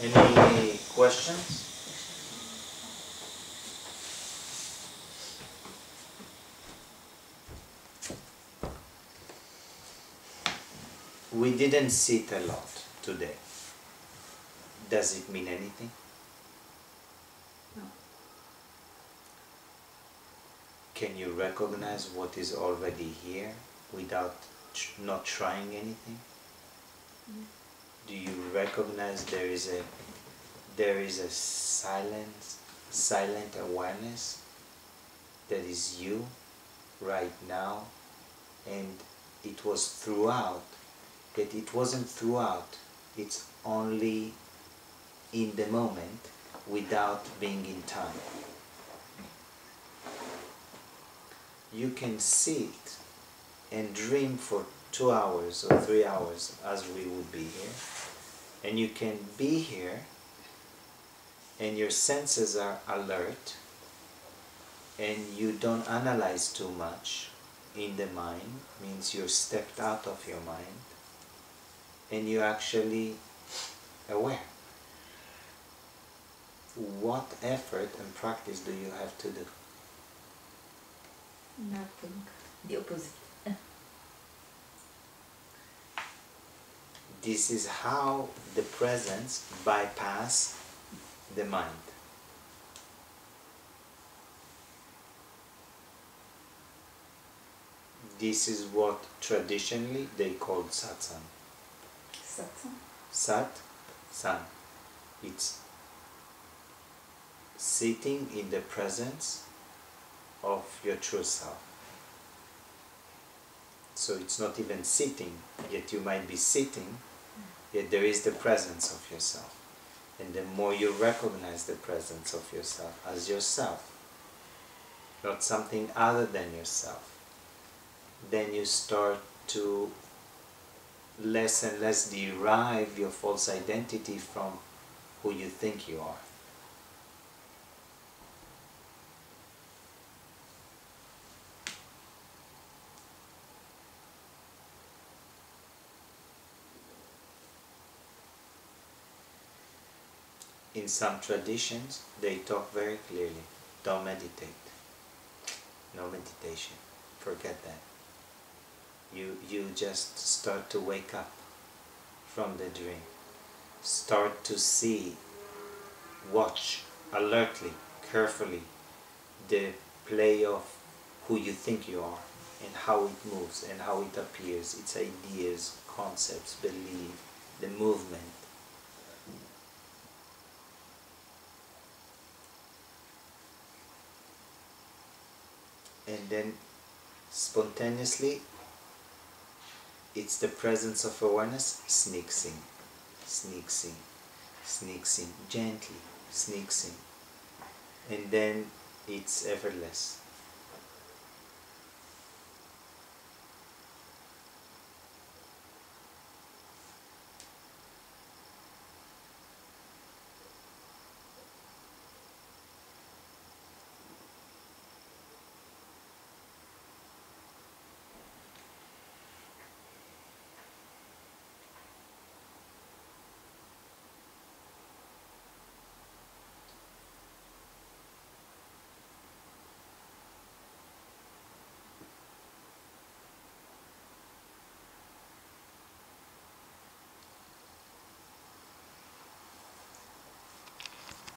Any questions? We didn't sit a lot today. Does it mean anything? No. Can you recognize what is already here without not trying anything? Mm-hmm. Do you recognize there is a there is a silent silent awareness that is you right now? And it was throughout that it wasn't throughout it's only in the moment without being in time. You can sit and dream for two hours or three hours as we would be here and you can be here and your senses are alert and you don't analyze too much in the mind means you're stepped out of your mind and you're actually aware what effort and practice do you have to do Nothing. The opposite. this is how the presence bypass the mind. This is what traditionally they called satsang. Satsang. sat san. It's sitting in the presence of your true self. So it's not even sitting yet you might be sitting yet there is the presence of yourself. And the more you recognize the presence of yourself as yourself not something other than yourself then you start to less and less derive your false identity from who you think you are in some traditions they talk very clearly don't meditate. No meditation. Forget that. You you just start to wake up from the dream. Start to see watch alertly carefully the play of who you think you are and how it moves and how it appears. Its ideas concepts belief the movement and then spontaneously it's the presence of awareness sneaks in sneaks in sneaks in gently sneaks in and then it's effortless